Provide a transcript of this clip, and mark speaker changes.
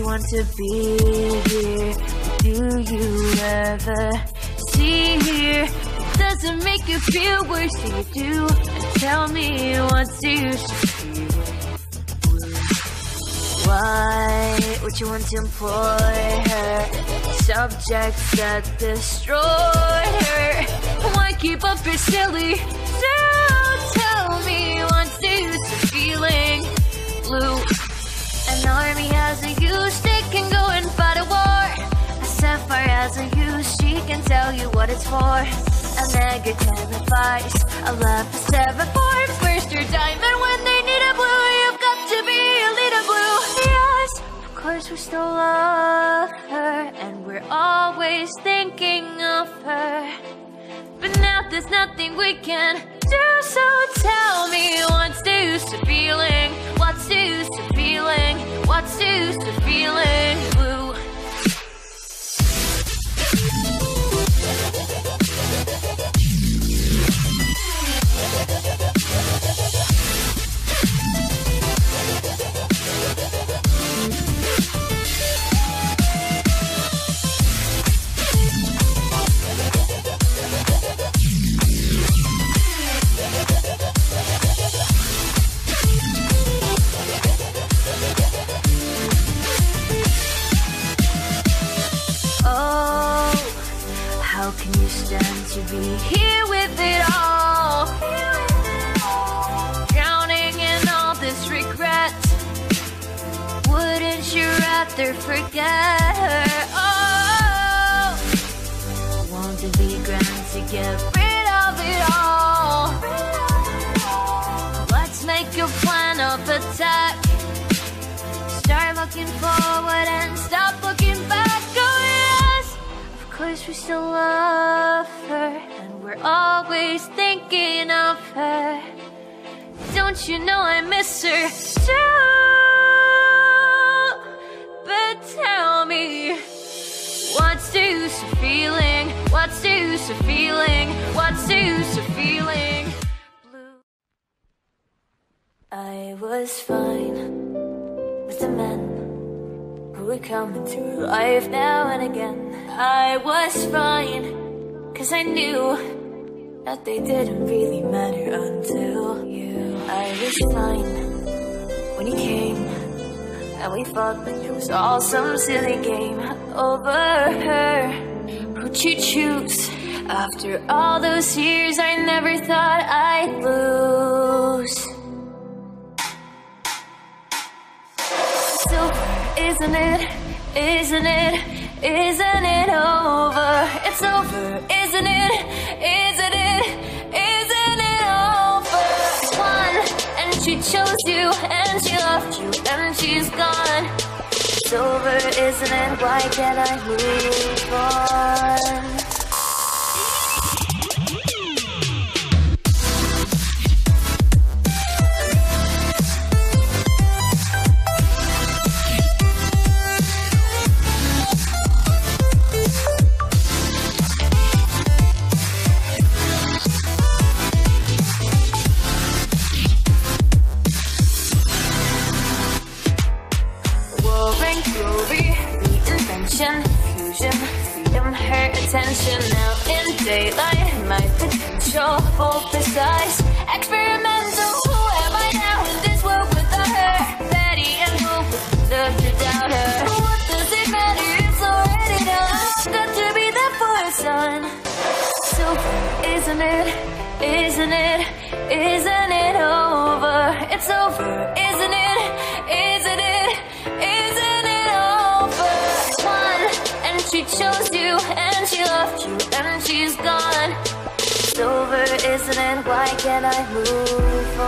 Speaker 1: you want to be here. Do you ever see here? Doesn't make you feel worse than you do. And tell me what's the use of? Why would you want to employ her? Subjects that destroy her. Why keep up your silly? So can tell you what it's for. A negative advice, a lapis seven forms. Where's your diamond when they need a blue? You've got to be a little blue. Yes, of course we still love her, and we're always thinking of her. But now there's nothing we can do, so tell me what's the stand to be here with it all? Drowning in all this regret. Wouldn't you rather forget her? Oh, won't it be grand to get rid of it all? Let's make a plan of attack. Start looking forward and stop of we still love her, and we're always thinking of her. Don't you know I miss her too? But tell me, what's the use of feeling? What's the use of feeling? What's the use of feeling? Blue. I was fine with the men come into her life now and again. I was fine, cause I knew that they didn't really matter until you. I was fine when you came, and we thought like it was all some silly game over her. Who'd you choose? After all those years, I never thought I'd lose. Isn't it? Isn't it? Isn't it over? It's over, isn't it? Isn't it? Isn't it over? One, and she chose you, and she loved you, and she's gone. It's over, isn't it? Why can't I move on? Reinvention, fusion, freedom, her attention. Now in daylight, my potential, full precise, experimental. Who am I now in this world without her? Betty and who love to doubt her? What does it matter? It's already done. Got to be there for son. So isn't it? Isn't it? Isn't it over? It's over, isn't it? She chose you, and she loved you, and she's gone. It's over, isn't it? Why can't I move?